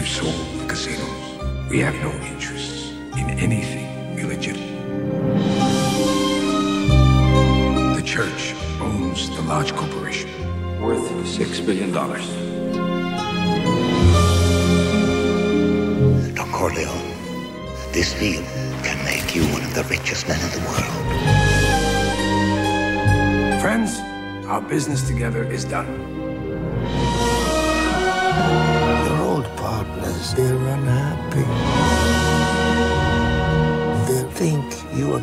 We have sold the casinos. We have no interests in anything illegitimate. The church owns the large corporation worth six billion dollars. Don Corleone, this deal can make you one of the richest men in the world. Friends, our business together is done.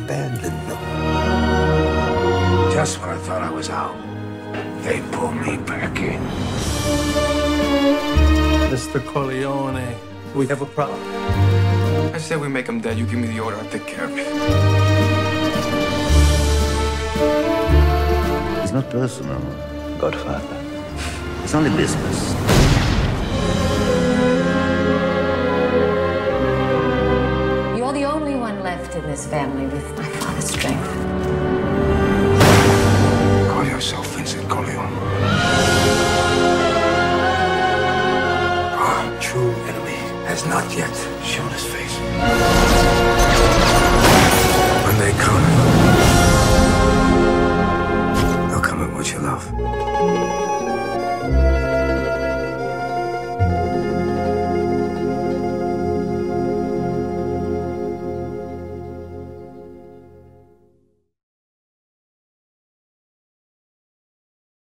Abandoned them. Just when I thought I was out, they pull me back in. Mr. Corleone, we have a problem. I said we make him dead. You give me the order, I'll take care of it. It's not personal, Godfather. It's only business. Family with my father's strength. Call yourself Vincent Corleone. Our true enemy has not yet shown his face.